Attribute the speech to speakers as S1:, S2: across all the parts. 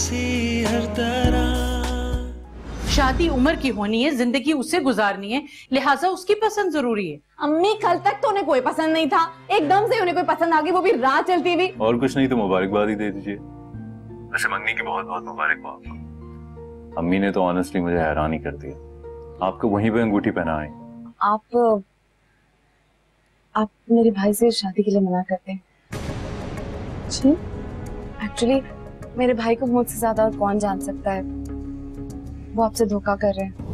S1: सी हर तरह।
S2: शादी उम्र की होनी है ज़िंदगी उससे गुजारनी है लिहाजा उसकी पसंद ज़रूरी है।
S3: अम्मी कल तक तो उन्हें कोई पसंद नहीं था। एकदम से उन्हें कोई पसंद आ गई वो भी रात चलती हुई।
S4: और कुछ नहीं तो मुबारकबाद ही दे दीजिए। वैसे मंगनी की बहुत बहुत मुबारकबाद। आपको अम्मी ने तो ऑनेस्टली मुझे हैरान ही कर दिया आपको वहीं पे अंगूठी पहनाए।
S5: आप आप मेरे भाई से शादी के लिए मना करते हैं। जी एक्चुअली मेरे भाई को मुझसे ज़्यादा और कौन जान सकता है? वो आपसे धोखा कर रहे हैं।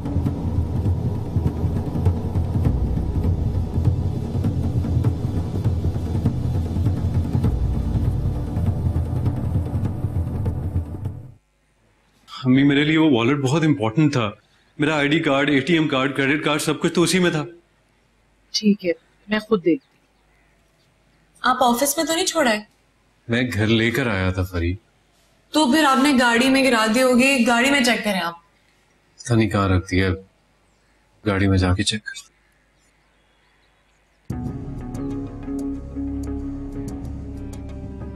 S6: अम्मी मेरे लिए वो वॉलेट बहुत इंपॉर्टेंट था। मेरा ID card ATM card credit card सब कुछ तो उसी में था।
S2: ठीक है मैं खुद देखती
S7: आप ऑफ़िस में तो नहीं छोड़ा है?
S6: मैं घर लेकर आया था फरी
S7: तो फिर आपने गाड़ी में गिरा दी होगी गाड़ी में चेक करें आप।
S6: नहीं कहाँ रख दिया गाड़ी में जाके चेक कर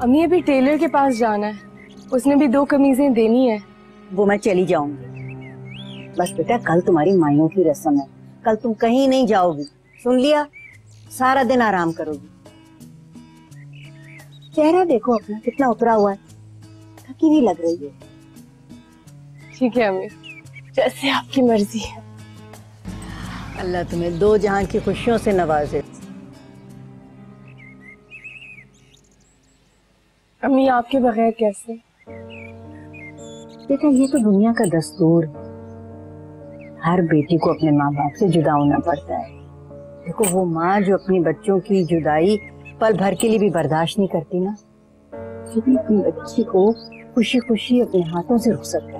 S5: अम्मी अभी टेलर के पास जाना है। उसने भी दो कमीजें देनी है।
S8: वो मैं चली जाऊँगी बस बेटा कल तुम्हारी माइयों की रस्म है। कल तुम कहीं नहीं जाओगी। सुन लिया? सारा दिन आराम करोगी। चेहरा देखो अपना कितना उतरा हुआ है। थकी हुई लग रही। है
S5: ठीक है अम्मी जैसे आपकी मर्ज़ी। है
S8: अल्लाह तुम्हें दो जहाँ की खुशियों से नवाजे।
S5: अम्मी आपके बगैर कैसे?
S8: बेटा ये तो दुनिया का दस्तूर। है। हर बेटी को अपने माँ बाप से जुदा होना पड़ता है। देखो वो माँ जो अपने बच्चों की जुदाई पल भर के लिए भी बर्दाश्त नहीं करती ना। अपनी बच्ची को खुशी खुशी अपने हाथों से रुक सकता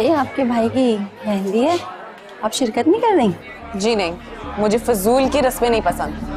S9: भाई, आपके भाई की मेहंदी है। आप शिरकत नहीं कर रही?
S5: जी नहीं, मुझे फजूल की रस्में नहीं पसंद।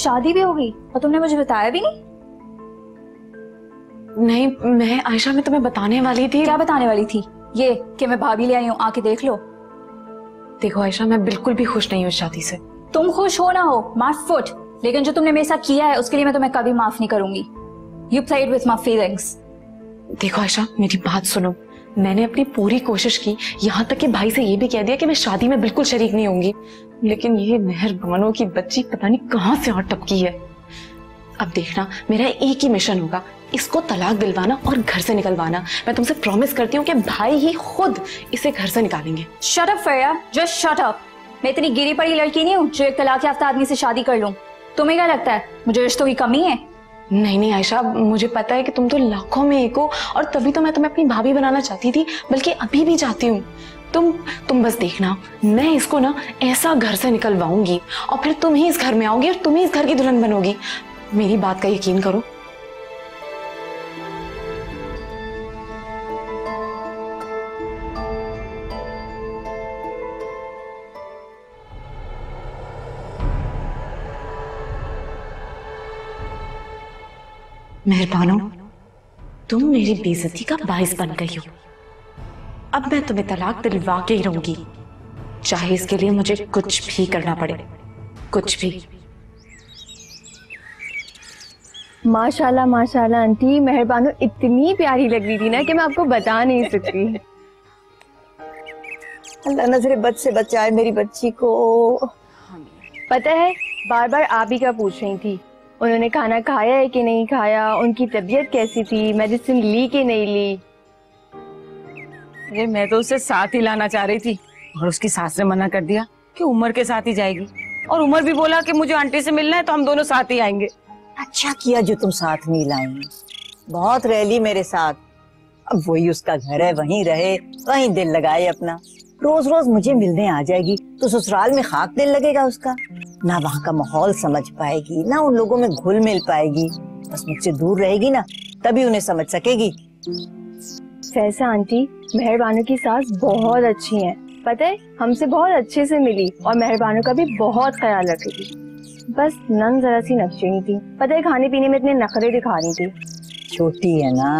S3: शादी भी हो गई और तुमने मुझे बताया भी नहीं?
S5: नहीं मैं आयशा मैं तुम्हें बताने वाली थी।
S3: क्या बताने वाली थी? ये कि मैं भाभी ले आई हूँ आके देख लो।
S5: देखो आयशा मैं बिल्कुल भी खुश नहीं हूँ शादी से।
S3: तुम खुश हो ना हो माय फुट। लेकिन जो तुमने मेरे साथ किया है उसके लिए मैं तुम्हें कभी माफ़ नहीं करूँगी। You played with my feelings
S5: देखो आयशा मेरी बात सुनो। मैंने अपनी पूरी कोशिश की यहाँ तक कि भाई से ये भी कह दिया कि मैं शादी में बिल्कुल शरीक नहीं होंगी। लेकिन ये मेहरबानों की बच्ची पता नहीं कहाँ से आ टपकी है। अब देखना मेरा एक ही मिशन होगा इसको तलाक दिलवाना और घर से निकलवाना। मैं तुमसे प्रॉमिस करती हूँ कि भाई ही खुद इसे घर से निकालेंगे।
S3: Shut up Fariya just shut up मैं इतनी गिरी पड़ी लड़की नहीं हूँ जो एक तलाक याफ्ता आदमी से शादी कर लूँ। तुम्हें क्या लगता है? मुझे रिश्तों की कमी है?
S5: नहीं नहीं आयशा मुझे पता है कि तुम तो लाखों में एक हो और तभी तो मैं तुम्हें अपनी भाभी बनाना चाहती थी बल्कि अभी भी चाहती हूँ। तुम तुम बस देखना, मैं इसको ना ऐसा घर से निकलवाऊँगी और फिर तुम ही इस घर में आओगी और तुम ही इस घर की दुल्हन बनोगी। मेरी बात का यकीन करो। मेहरबानो, तुम मेरी बेइज्जती का बाइस बन गई हो। अब मैं तुम्हें तलाक दिलवा के ही रहूँगी। चाहे इसके लिए मुझे कुछ भी करना पड़े। कुछ भी।
S10: माशाल्लाह माशाल्लाह आंटी मेहरबानो इतनी प्यारी लग रही थी ना कि मैं आपको बता नहीं सकती।
S8: अल्लाह नजरे बद से बचाए मेरी बच्ची को।
S10: पता है बार बार आप ही का पूछ रही थी। उन्होंने खाना खाया है कि नहीं खाया? उनकी तबीयत कैसी थी? मेडिसिन ली कि नहीं ली?
S11: अरे मैं तो उसे साथ ही लाना चाह रही थी और उसकी सास ने मना कर दिया कि उमर के साथ ही जाएगी। और उमर भी बोला कि मुझे आंटी से मिलना है तो हम दोनों साथ ही आएँगे।
S8: अच्छा किया जो तुम साथ नहीं लाई। बहुत रह ली मेरे साथ। अब वही उसका घर है वहीं रहे वहीं दिल लगाए अपना। रोज रोज मुझे मिलने आ जाएगी तो ससुराल में खाक दिल लगेगा उसका। ना वहाँ का माहौल समझ पाएगी ना उन लोगों में घुल मिल पाएगी। बस मुझसे दूर रहेगी ना तभी उन्हें समझ सकेगी।
S10: वैसे आंटी मेहरबानो की सास बहुत अच्छी हैं। पता है हमसे बहुत अच्छे से मिली और मेहरबानो का भी बहुत ख्याल रखेगी बस नन जरा सी नक्शेनी थी। पता है खाने पीने में इतने नखरे दिखा रही थी।
S8: छोटी है ना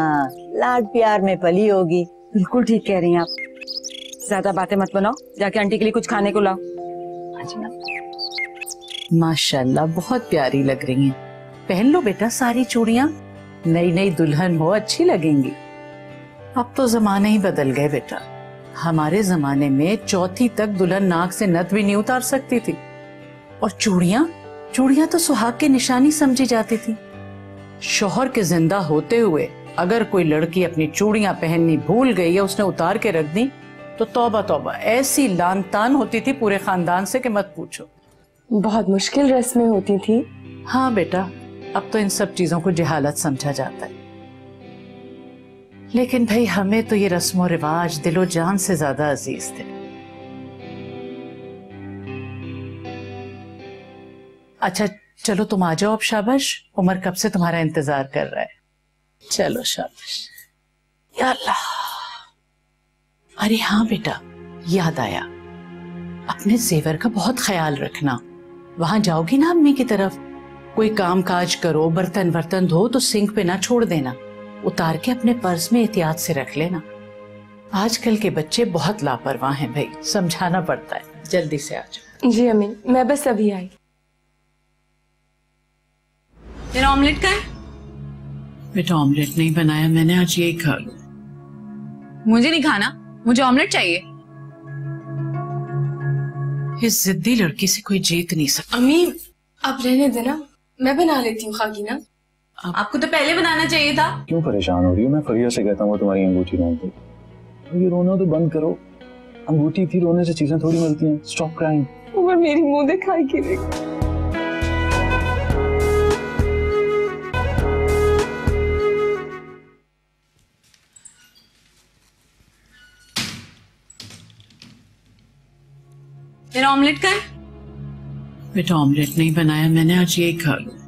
S8: लाड प्यार में पली होगी।
S11: बिल्कुल ठीक कह रही हैं आप। ज़्यादा बातें मत बनाओ जाके आंटी के लिए कुछ खाने को लाओ।
S2: माशाल्लाह बहुत प्यारी लग रही हैं। पहन लो बेटा सारी चूड़ियाँ। नई नई दुल्हन हो अच्छी लगेंगी। अब तो जमाने ही बदल गए बेटा। हमारे जमाने में चौथी तक दुल्हन नाक से नथ भी नहीं उतार सकती थी। और चूड़िया? चूड़िया तो सुहाग की निशानी समझी जाती थी। शोहर के ज़िंदा होते हुए अगर कोई लड़की अपनी चूड़ियाँ पहननी भूल गई या उसने उतार के रख दी तो तौबा तौबा। ऐसी लान तान होती थी पूरे खानदान से कि मत पूछो।
S5: बहुत मुश्किल रस्में होती थी।
S2: हाँ बेटा अब तो इन सब चीज़ों को जहालत समझा जाता है। लेकिन भाई, हमें तो ये रस्मों रिवाज दिलो जान से ज़्यादा अज़ीज़ थे। अच्छा चलो तुम आ जाओ अब शाबाश। उमर कब से तुम्हारा इंतज़ार कर रहा है? चलो शाबाश। या अल्लाह। अरे हाँ बेटा, याद आया। अपने जेवर का बहुत ख्याल रखना। वहाँ जाओगी ना अम्मी की तरफ़? कोई काम काज करो बर्तन बर्तन धो तो सिंक पे ना छोड़ देना। उतार के अपने पर्स में एहतियात से रख लेना। आजकल के बच्चे बहुत लापरवाह हैं भाई समझाना पड़ता है। जल्दी से आ जाओ।
S5: जी अमीन मैं बस अभी आई।
S7: तेरा ऑमलेट का है?
S2: बेटा ऑमलेट नहीं बनाया मैंने आज यही खा लो
S7: मुझे नहीं खाना मुझे ऑमलेट चाहिए।
S2: इस जिद्दी लड़की से कोई जीत नहीं सकता।
S5: अम्मी आप रहने देना मैं बना लेती हूँ खागी ना।
S7: आपको तो पहले बनाना चाहिए था।
S4: क्यों परेशान हो रही हो? मैं फरिया से कहता हूँ तुम्हारी अंगूठी रोन दे तो ये रोना तो बंद करो। अंगूठी थी रोने से चीज़ें थोड़ी मिलती हैं। स्टॉप क्राइंग
S5: उमर मेरी मुँह दिखाई के देख
S7: तेरा ऑमलेट का है
S2: बेटा ऑमलेट नहीं बनाया मैंने आज यही खा लो।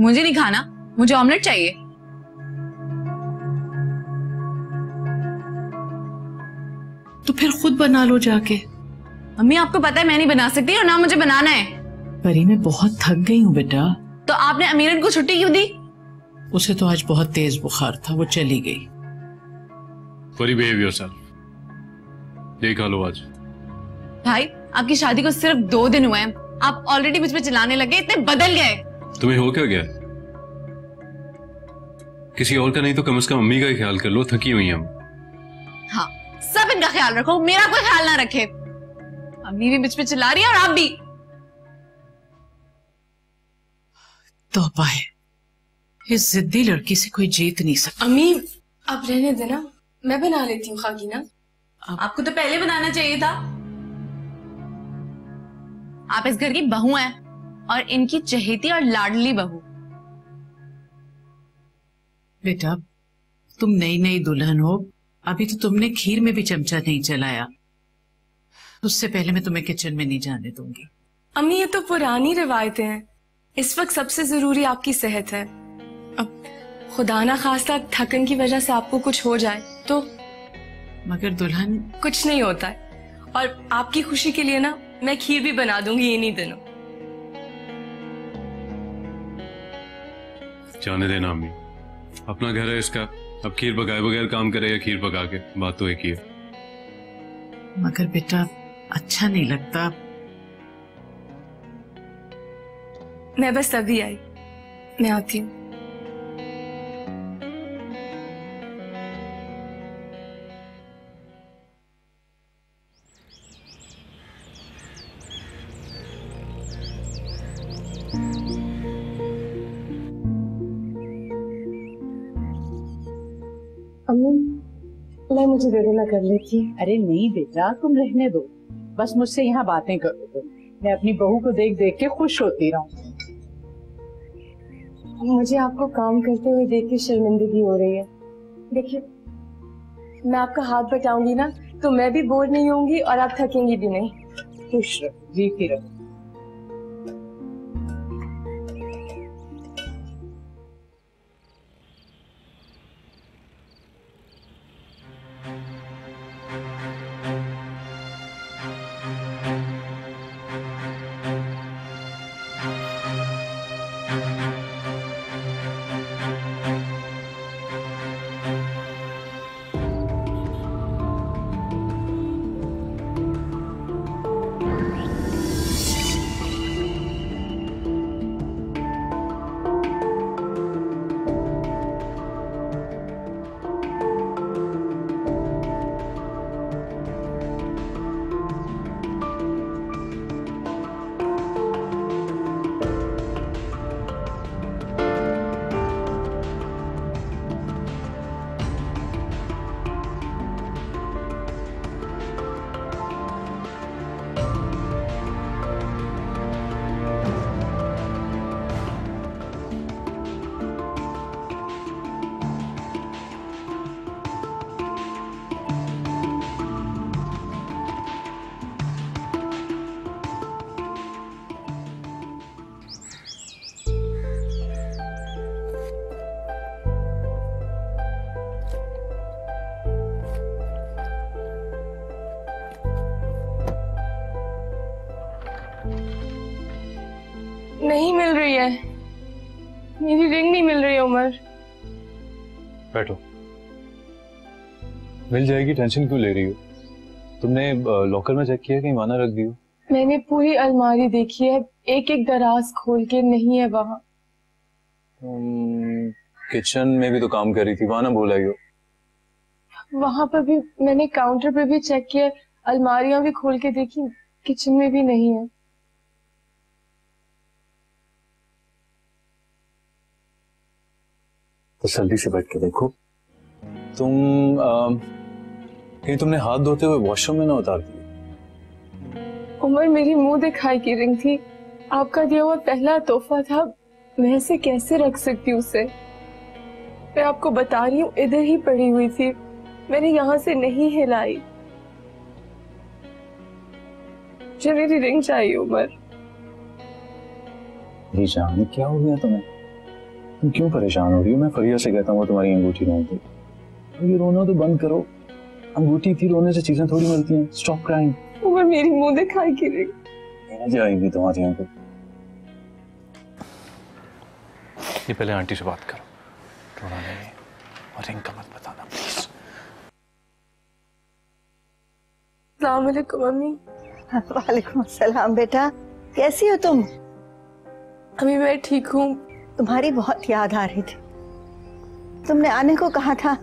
S7: मुझे नहीं खाना मुझे ऑमलेट चाहिए।
S2: तो फिर खुद बना लो जाके।
S7: अम्मी आपको पता है मैं नहीं बना सकती और ना मुझे बनाना है।
S2: परी मैं बहुत थक गई हूँ बेटा।
S7: तो आपने अमीरन को छुट्टी क्यों दी?
S2: उसे तो आज बहुत तेज बुखार था वो चली गई।
S6: बिहेव योरसेल्फ देखा लो आज।
S7: भाई आपकी शादी को सिर्फ़ दो दिन हुए हैं। आप ऑलरेडी मुझ पे चिल्लाने लगे इतने बदल गए।
S6: तुम्हें हो क्या गया? किसी और का नहीं तो कम से कम अम्मी का ही ख्याल कर लो थकी हुई हम।
S7: हाँ सब इनका ख्याल रखो मेरा कोई ख्याल ना रखे। अम्मी भी मुझ पे चिल्ला रही है और आप भी।
S2: तौबा है इस जिद्दी लड़की से कोई जीत नहीं सकता।
S5: अम्मी आप रहने देना। मैं बना लेती हूँ खागी ना।
S7: आपको तो पहले बनाना चाहिए था। आप इस घर की बहू हैं। और इनकी चहेती और लाडली बहू।
S2: बेटा तुम नई नई दुल्हन हो। अभी तो तुमने खीर में भी चमचा नहीं चलाया। उससे पहले मैं तुम्हें किचन में नहीं जाने दूँगी।
S5: अम्मी ये तो पुरानी रिवायतें हैं। इस वक्त सबसे ज़रूरी आपकी सेहत है। अब खुदा ना खासा थकन की वजह से आपको कुछ हो जाए तो
S2: मगर दुल्हन
S5: कुछ नहीं होता है। और आपकी खुशी के लिए ना मैं खीर भी बना दूँगी इन्हीं दिनों।
S6: जाने देना अम्मी। अपना घर है इसका। अब खीर पकाए बगैर काम करे या खीर पका के। बात तो एक ही है।
S2: मगर बेटा अच्छा नहीं लगता।
S5: मैं बस अभी आई। मैं आती हूँ।
S10: मुझे दे देना कर लेती
S2: अरे नहीं बेटा तुम रहने दो। बस मुझसे यहाँ बातें करो तुम। मैं अपनी बहू को देख देख के खुश होती रहूँ।
S10: मुझे आपको काम करते हुए देख के शर्मिंदगी हो रही है। देखिए मैं आपका हाथ बटाऊँगी ना तो मैं भी बोर नहीं होंगी और आप थकेंगी भी नहीं।
S2: खुश रहो जीती रहो।
S5: मिल
S4: जाएगी टेंशन क्यों ले रही हो? तुमने लॉकर में चेक किया कहीं माना रख दी हो?
S5: मैंने पूरी अलमारी देखी है एक एक दराज खोल के नहीं है वहाँ।
S4: किचन में भी तो काम कर रही थी वहाँ ना बोला ही हो।
S5: वहाँ पर भी मैंने काउंटर पे भी चेक किया अलमारियाँ भी खोल के देखी किचन में भी नहीं है।
S4: तो जल्दी से बैठ के देखो। तुम अम, कहीं तुमने हाथ धोते हुए वॉशरूम में ना उतार दिए।
S5: उमर मेरी मुँह दिखाई की रिंग थी। आपका दिया हुआ पहला तोहफा था मैं इसे कैसे रख सकती हूँ उसे? मैं आपको बता रही हूँ इधर ही पड़ी हुई थी। मैंने यहाँ से नहीं हिलाई। मुझे मेरी रिंग चाहिए उमर।
S4: ये जान क्या हो गया तुम्हें? तुम क्यों परेशान हो रही हो? मैं फरिया से कहता हूँ तुम्हारी अंगूठी रोन दे ये रोना तो बंद करो। अंगूठी थी रोने से चीज़ें थोड़ी मिलती हैं। स्टॉप क्राइंग
S5: उमर मेरी मुँह दिखाई की रिंग
S4: मज़ा आएगी तुम्हारी आँखों ये पहले आंटी से बात करो। रोना नहीं। और रिंग का मत बताना प्लीज़
S5: सलाम अलैकुम अम्मी।
S8: वालेकुम सलाम बेटा। कैसी हो तुम?
S5: अभी मैं ठीक हूँ।
S8: तुम्हारी बहुत याद आ रही थी। तुमने आने को कहा था।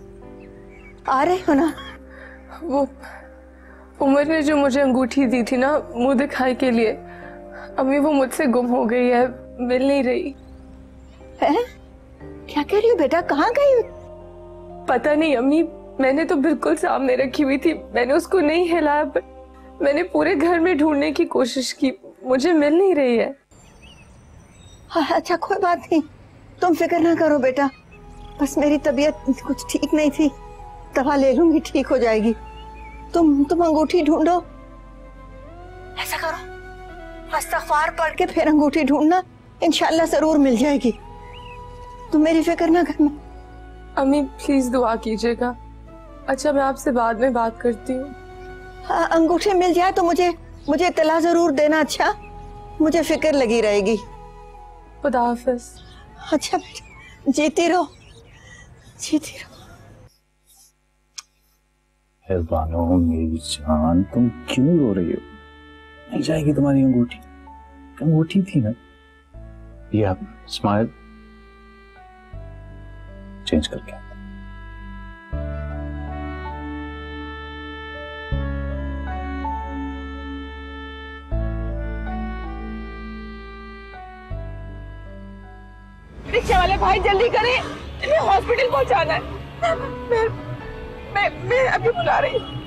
S8: आ रहे हो ना?
S5: वो उमर ने जो मुझे अंगूठी दी थी ना मुँह दिखाई के लिए अम्मी वो मुझसे गुम हो गई है मिल नहीं रही।
S12: है? क्या कह रही हो बेटा? कहाँ गई
S5: पता नहीं अम्मी मैंने तो बिल्कुल सामने रखी हुई थी मैंने उसको नहीं हिलाया पर मैंने पूरे घर में ढूँढने की कोशिश की मुझे मिल नहीं रही है।
S12: हाँ, अच्छा कोई बात नहीं तुम फ़िक्र ना करो बेटा बस मेरी तबीयत कुछ ठीक नहीं थी दवा ले लूँगी ठीक हो जाएगी। तुम तुम अंगूठी ढूंढो। ऐसा करो। अस्तगफार पढ़ के फिर अंगूठी ढूंढना इंशाल्लाह ज़रूर मिल जाएगी। तुम मेरी फ़िक्र ना करना।
S5: अम्मी प्लीज़ दुआ कीजिएगा। अच्छा मैं आपसे बाद में बात करती हूँ।
S12: हाँ, अंगूठी मिल जाए तो मुझे मुझे इतला ज़रूर देना अच्छा? मुझे फ़िक्र लगी रहेगी।
S5: खुदा हाफिज।
S12: अच्छा बेटा जीती रहो। जीती रहो।
S4: बानो मेरी जान, तुम क्यों रो रही हो? मिल जाएगी तुम्हारी अंगूठी। अंगूठी थी ना? ये आप स्माइल चेंज करके
S11: रिक्शा वाले भाई जल्दी करें। हॉस्पिटल पहुंचाना है। मैं मैं अभी बुला रही हूँ।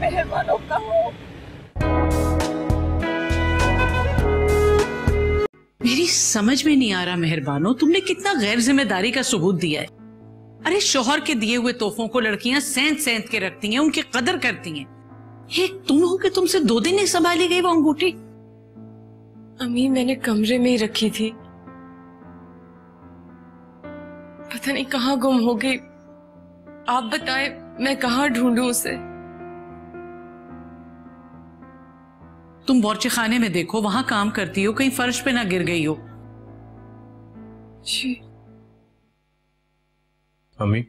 S11: मेहरबान होगा
S2: मेरी समझ में नहीं आ रहा मेहरबानो, तुमने कितना गैर ज़िम्मेदारी का सबूत दिया है। अरे शोहर के दिए हुए तोहफों को लड़कियाँ सेंत सेंत के रखती हैं, उनकी कदर करती हैं। एक तुम हो कि तुमसे दो दिन नहीं संभाली गई वो अंगूठी।
S5: अम्मी मैंने कमरे में ही रखी थी। पता नहीं कहाँ गुम हो गई। आप बताए मैं कहाँ ढूंढूं उसे?
S2: तुम बौर्ची खाने में देखो वहाँ काम करती हो कहीं फर्श पे ना गिर गई हो।
S5: जी।
S6: अम्मी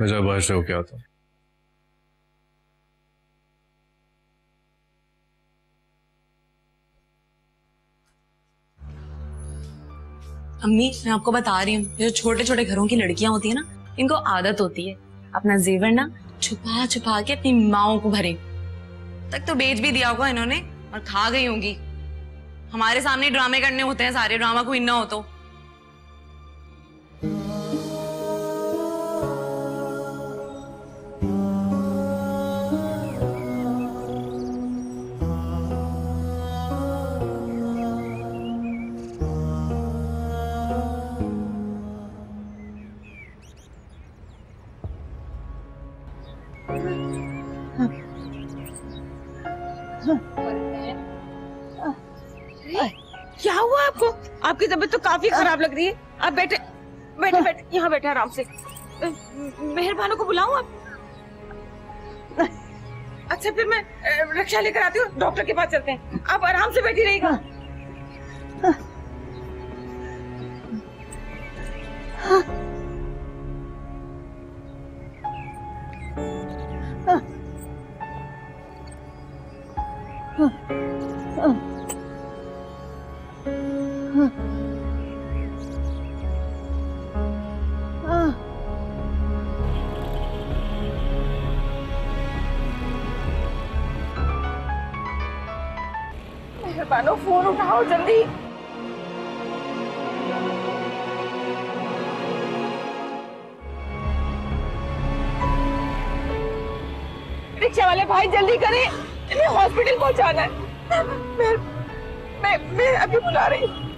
S6: मैं जरा बाहर से होके आता हूँ।
S7: अम्मी, मैं आपको बता रही हूँ, जो छोटे छोटे घरों की लड़कियाँ होती है ना, इनको आदत होती है। अपना जेवर ना छुपा छुपा के अपनी माओ को भरे। तक तो बेच भी दिया होगा इन्होंने और खा गई होंगी। हमारे सामने ड्रामे करने होते हैं, सारे ड्रामा को इन्ना हो तो।
S11: तबीयत तो काफ़ी खराब लग रही है। आप बैठे बैठे बैठे, यहाँ बैठे आराम से। मेहरबानों को बुलाऊं आप? अच्छा फिर मैं रक्षा लेकर आती हूँ, डॉक्टर के पास चलते हैं। आप आराम से बैठी रहिएगा। मेहरबानों फ़ोन उठाओ जल्दी। रिक्शा वाले भाई, जल्दी करें। हॉस्पिटल पहुंचाना है। मैं मैं मैं अभी बुला रही हे।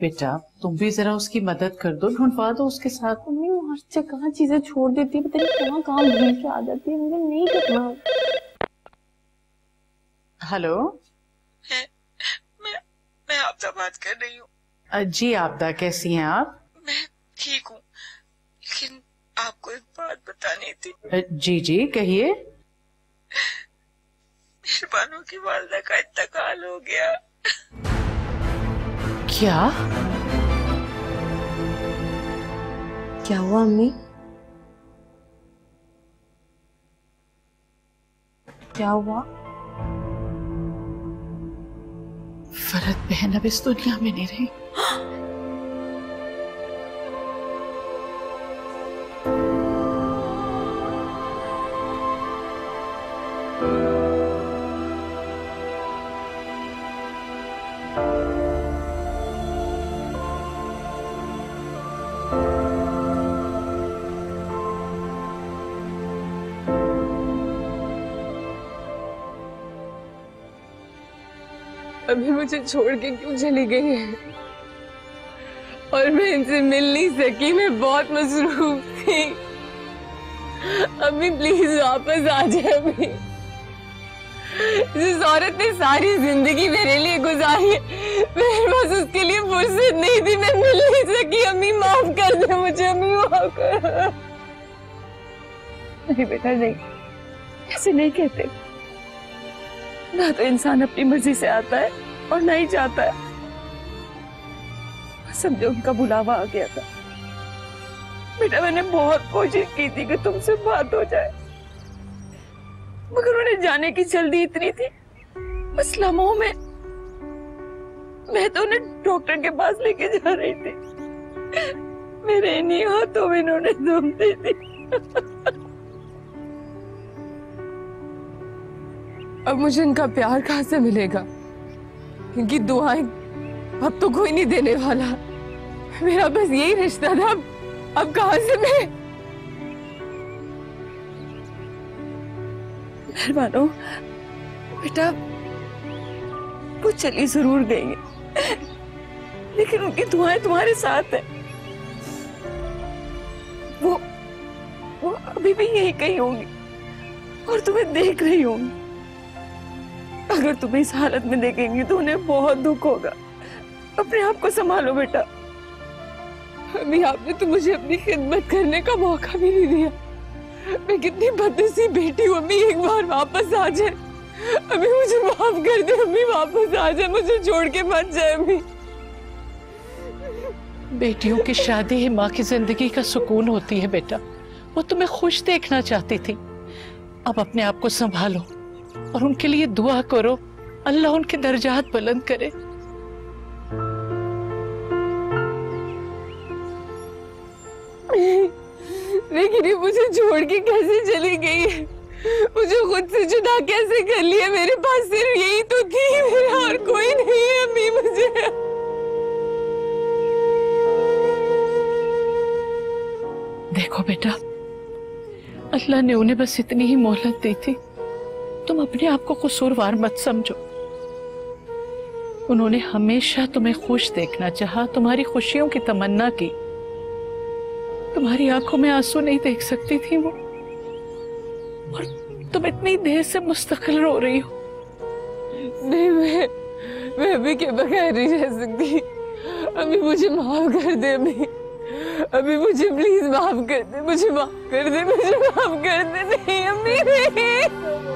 S2: बेटा तुम भी जरा उसकी मदद कर दो ढूंढवा दो उसके साथ।
S5: मम्मी वो हर जगह चीज़ें छोड़ देती है पता नहीं कहाँ कहाँ भूल के आ जाती है मुझे नहीं करना
S2: हेलो?
S11: मैं मैं आपसे बात कर रही हूँ।
S2: जी आपदा कैसी हैं आप?
S11: मैं ठीक हूँ। आपको एक बात बतानी थी।
S2: जी जी कहिए।
S11: मेहरबानों की वालदा का इंतकाल हो गया।
S2: क्या?
S5: क्या हुआ अम्मी? क्या हुआ?
S2: फरत बहन अब इस दुनिया में नहीं रही।
S5: अभी मुझे छोड़ के क्यों चली गई है? और मैं इनसे मिल नहीं सकी, मैं बहुत मसरूफ थी। अभी प्लीज़ वापस आ जाए अभी। जिस औरत ने सारी ज़िंदगी मेरे लिए गुजारी मेरे पास उसके लिए फुर्सत नहीं थी, मैं मिल नहीं सकी। अम्मी, माफ़ कर दे मुझे, अम्मी, माफ़ कर। नहीं बेटा, नहीं। ऐसे नहीं कहते। ना तो इंसान अपनी मर्ज़ी से आता है और ना ही जाता है। समझो उनका बुलावा आ गया था। बेटा, मैंने बहुत कोशिश की थी कि तुमसे बात हो जाए। मगर उन्हें जाने की जल्दी इतनी थी। बस लम्हों में मैं तो उन्हें डॉक्टर के पास लेके जा रही थी। मेरे इन्हीं हाथों में इन्होंने दम दे दी अब मुझे इनका प्यार कहाँ से मिलेगा? इनकी दुआएँ अब तो कोई नहीं देने वाला। मेरा बस यही रिश्ता था, अब अब कहाँ से मैं? मेहरबानो, बेटा, वो चली ज़रूर गई है। लेकिन उनकी दुआएँ तुम्हारे साथ है। वो वो अभी भी यही कहीं होंगी और तुम्हें देख रही होंगी। अगर तुम्हें इस हालत में देखेंगी तो उन्हें बहुत दुख होगा। अपने आप को संभालो बेटा। अभी आपने तो मुझे अपनी खिदमत करने का मौका भी नहीं दिया। मैं कितनी बदनसीब बेटी हूँ, अम्मी एक बार वापस आ जाए। अभी मुझे माफ़ कर दे, अम्मी वापस आ जाए, मुझे छोड़ के मत जाए, अम्मी।
S2: बेटियों की शादी ही माँ की ज़िंदगी का सुकून होती है बेटा। वो तुम्हें खुश देखना चाहती थी। अब अपने आप को संभालो। और उनके लिए दुआ करो। अल्लाह उनके दर्जात बुलंद करे।
S5: लेकिन ये मुझे छोड़ के कैसे चली गई है? मुझे खुद से जुदा कैसे कर लिया? मेरे पास सिर्फ़ यही तो थी मेरा और कोई नहीं है अम्मी मुझे।
S2: देखो बेटा अल्लाह ने उन्हें बस इतनी ही मोहलत दी थी। तुम अपने आप को कसूरवार मत समझो। उन्होंने हमेशा तुम्हें खुश देखना चाहा, तुम्हारी खुशियों की तमन्ना की। तुम्हारी आँखों में आँसू नहीं देख सकती थी वो। और तुम इतनी देर से मुस्तकिल रो रही हो।
S5: नहीं, मैं मैं अभी के बगैर नहीं रह सकती। अभी मुझे माफ़ कर दे अभी। अभी मुझे प्लीज़ माफ़ कर दे, मुझे माफ़ कर दे, मुझे माफ़ कर दे। नहीं अम्मी नहीं।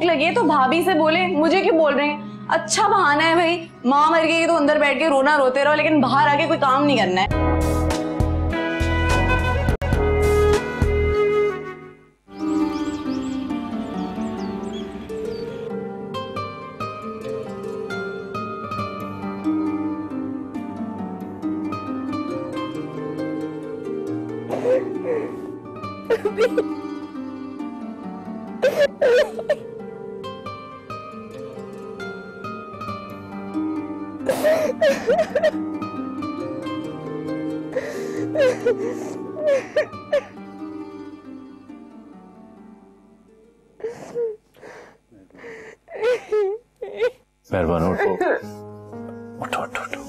S7: भूख लगी है तो भाभी से बोले, मुझे क्यों बोल रहे हैं? अच्छा बहाना है भाई। माँ मर गई तो अंदर बैठ के रोना रोते रहो, लेकिन बाहर आके कोई काम नहीं करना है।
S4: मेहरबान उठो उठो उठो उठो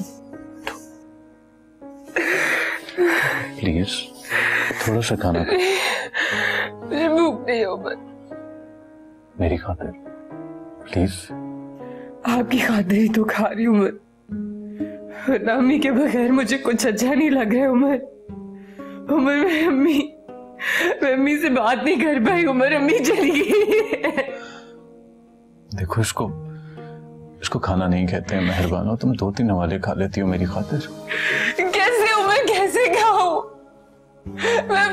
S4: प्लीज़ थोड़ा सा खाना
S5: मुझे भूख नहीं हो बस।
S4: मेरी खातिर। प्लीज़
S5: आपकी खातिर ही तो खा रही हूँ मैं। अम्मी के बगैर मुझे कुछ अच्छा नहीं लग रहा है उमर। उमर मैं अम्मी मैं अम्मी से बात नहीं कर पाई उमर अम्मी चली गई
S4: देखो इसको इसको खाना नहीं कहते हैं मेहरबान हो तुम दो तीन हवाले खा लेती हो मेरी खातिर।
S5: कैसे उमर कैसे खाऊं? मैं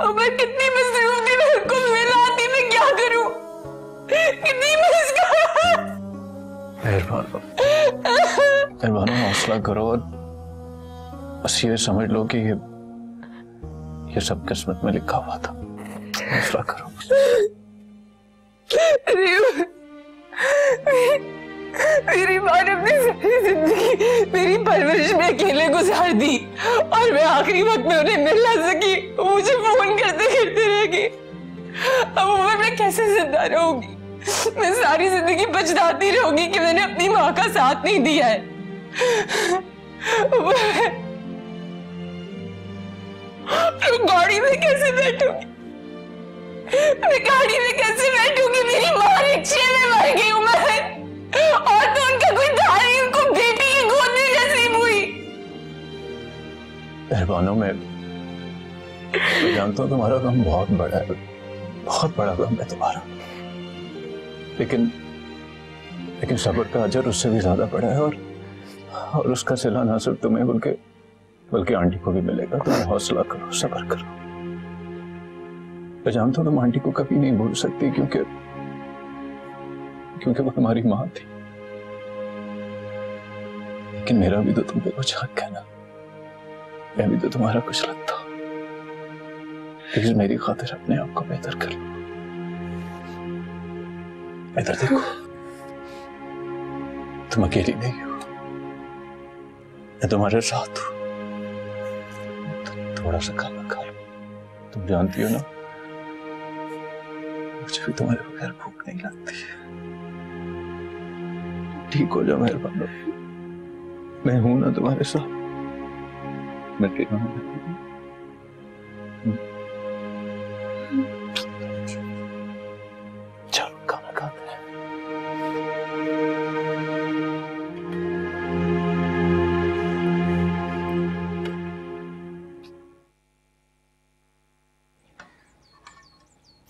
S5: उमर कितनी मसरूफ मैं मिला आती मैं क्या करूँ? कितनी मिस
S4: मेहरबान। मेहरबान हौसला करो और बस ये समझ लो कि ये ये सब किस्मत में लिखा हुआ था। हौसला करो।
S5: मेरी माँ ने अपनी सारी ज़िंदगी मेरी परवरिश में अकेले गुजार दी और मैं आखिरी वक्त में उन्हें मिल ना सकी मुझे फ़ोन करते करते रह गई। अब उम्र में कैसे ज़िंदा रहूँगी? मैं सारी ज़िंदगी पछताती रहूँगी कि मैंने अपनी माँ का साथ नहीं दिया है। मैं गाड़ी में कैसे बैठूँगी? मैं गाड़ी में कैसे बैठूँगी? मेरी माँ रिक्शे में मर गई उमर और तो उनका कोई था नहीं उनको बेटी की गोद में नसीब हुई।
S4: मेहरबानों में जानता हूँ तुम्हारा गम बहुत बड़ा है, बहुत बड़ा गम है तुम्हारा। लेकिन लेकिन सब्र का अजर उससे भी ज़्यादा बड़ा है और और उसका सिला ना सिर्फ़ तुम्हें, बल्कि बल्कि आंटी को भी मिलेगा। तुम हौसला करो, सबर करो। मैं जानता हूँ तुम आंटी को कभी नहीं भूल सकती, क्योंकि क्योंकि वो तुम्हारी माँ थी। लेकिन मेरा भी तो तुम पे कुछ हक है ना। मैं भी तो तुम्हारा कुछ लगता मेरी खातिर अपने आप को बेहतर कर इधर देखो। तुम अकेली नहीं हो। मैं तुम्हारे साथ हूँ। तुम थोड़ा सा खाना खा लो। तुम जानती हो ना, मुझे भी तुम्हारे बगैर भूख नहीं लगती। है ठीक हो जाओ, मेहरबान। मैं हूँ ना तुम्हारे साथ। मैं तेरा हूँ। चलो, खाना खाते हैं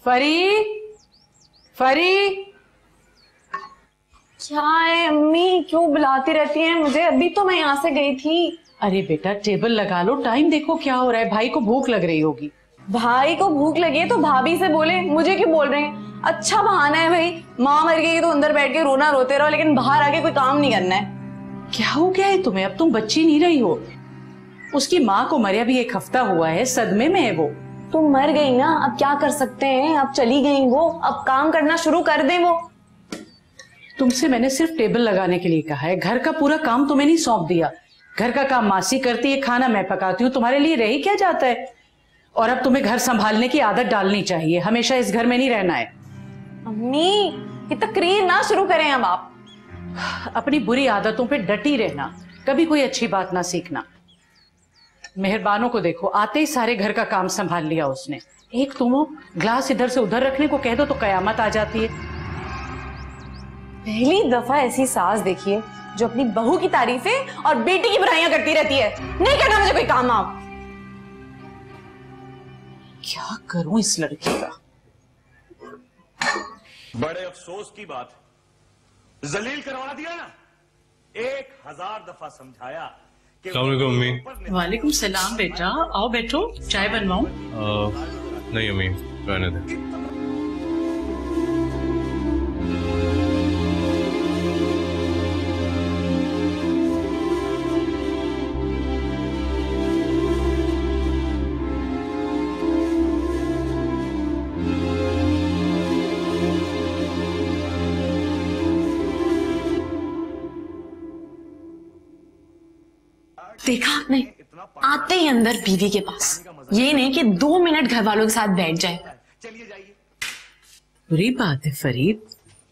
S2: फरी? फरी?
S7: क्या है अम्मी क्यों बुलाती रहती हैं? मुझे अभी तो मैं यहाँ से गई थी।
S2: अरे बेटा टेबल लगा लो टाइम देखो क्या हो रहा है। भाई को भूख लग रही होगी।
S7: भाई को भूख लगी है तो भाभी से बोले मुझे क्यों बोल रहे हैं? अच्छा बहाना है भाई। माँ मर गई तो अंदर बैठ के रोना रोते रहो लेकिन बाहर आके कोई काम नहीं करना है।
S2: क्या हो गया है तुम्हें? अब तुम बच्ची नहीं रही हो। उसकी माँ को मरिया अभी एक हफ़्ता हुआ है। सदमे में है वो।
S7: तुम मर गई ना अब क्या कर सकते हैं? अब चली गई वो। अब काम करना शुरू कर दे वो।
S2: तुमसे मैंने सिर्फ़ टेबल लगाने के लिए कहा है। घर का पूरा काम तुम्हें नहीं सौंप दिया। घर का काम मासी करती है खाना मैं पकाती हूँ तुम्हारे लिए रह ही क्या जाता है? और अब तुम्हें घर संभालने की आदत डालनी चाहिए। हमेशा इस घर में नहीं रहना है।
S7: अम्मी ये तकरीर ना शुरू करें अब आप।
S2: अपनी बुरी आदतों पे डटी रहना कभी कोई अच्छी बात ना सीखना। मेहरबानों को देखो आते ही सारे घर का काम संभाल लिया उसने। एक तुम ग्लास इधर से उधर रखने को कह दो तो कयामत आ जाती है।
S7: पहली दफ़ा ऐसी सास देखिए जो अपनी बहू की तारीफें और बेटी की बुराइयाँ करती रहती है। नहीं करना मुझे कोई काम आप।
S2: क्या करूँ इस लड़की का?
S13: बड़े अफसोस की बात जलील करवा दिया ना। एक हज़ार दफ़ा समझाया
S6: अम्मी।
S2: वालेकुम सलाम बेटा। आओ बैठो चाय बनवाऊं?
S6: नहीं अम्मी रहने दे।
S7: देखा आपने? आते ही अंदर बीवी के पास। ये नहीं कि दो मिनट घर वालों के साथ बैठ जाए।
S2: बुरी बात है फरीद।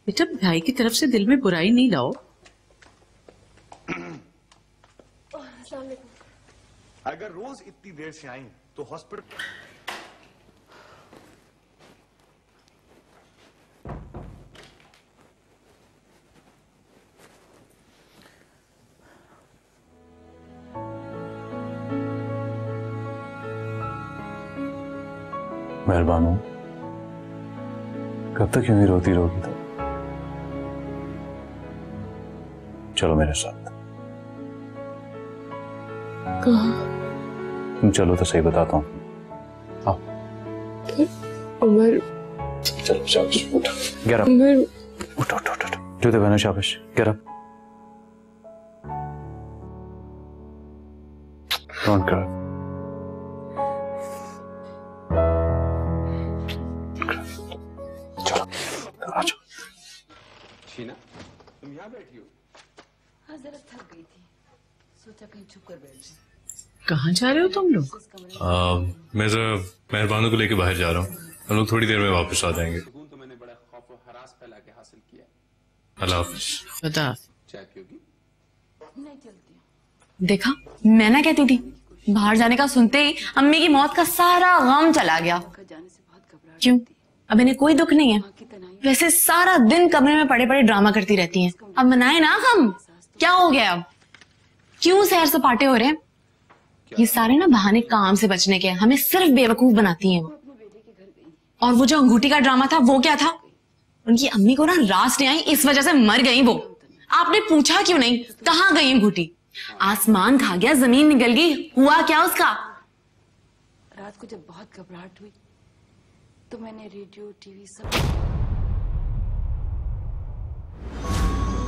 S2: बेटा भाई की तरफ़ से दिल में बुराई नहीं लाओ।
S13: अगर रोज इतनी देर से आई तो हॉस्पिटल
S4: मेहरबान। हो कब तक यूँ ही रोती रहोगी तुम चलो मेरे साथ। तुम चलो तो सही बताता हूँ। आओ।
S5: उमर
S4: चलो शाबाश। उठो। गेट अप
S5: उमर
S4: उठो उठो उठो। जूते पहनो शाबाश। गेट अप डोंट क्राई
S2: कहीं छुप कर बैठ जाऊँ कहाँ जा रहे हो तुम लोग?
S6: मैं जरा मेहरबानों को लेके बाहर जा रहा हूँ। हम लोग थोड़ी देर में वापस आ जाएँगे।
S14: तो मैंने बड़ा खौफ और हरास फैला के हासिल किया।
S6: अल्लाह हाफिज।
S2: खुदा।
S14: चाय पियोगी?
S7: देखा मैं ना कहती थी बाहर जाने का सुनते ही अम्मी की मौत का सारा गम चला गया। क्यों? अब इन्हें कोई दुख नहीं है। वैसे सारा दिन कमरे में पड़े पड़े ड्रामा करती रहती हैं। अब मनाए ना हम। क्या हो गया अब? क्यों सैर सपाटे हो रहे हैं? ये सारे ना बहाने काम से बचने के हमें सिर्फ़ बेवकूफ़ बनाती हैं वो। और वो जो अंगूठी का ड्रामा था वो क्या था? उनकी अम्मी को ना रास नहीं आई इस वजह से मर गई वो। आपने पूछा क्यों नहीं? कहाँ गई अंगूठी? आसमान खा गया ज़मीन निकल गई। हुआ क्या उसका?
S2: रात को जब बहुत घबराहट हुई तो मैंने रेडियो टीवी सब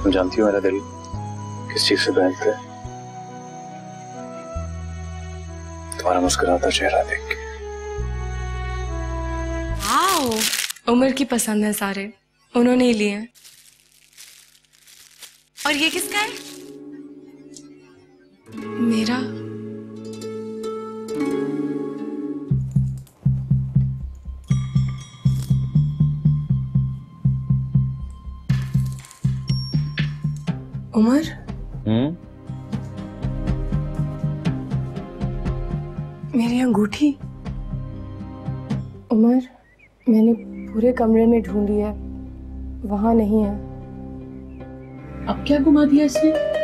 S4: तुम जानती हो मेरा दिल किस चीज़ से बहलता है तुम्हारा मुस्कुराता चेहरा देख के।
S5: आओ उमर की पसंद है सारे। उन्होंने ही लिए।
S7: और ये किसका है?
S5: मेरा? उमर?
S4: हम्म?
S5: मेरी अंगूठी? उमर, मैंने पूरे कमरे में ढूंढी है। वहाँ नहीं है।
S2: अब क्या घुमा दिया इसने?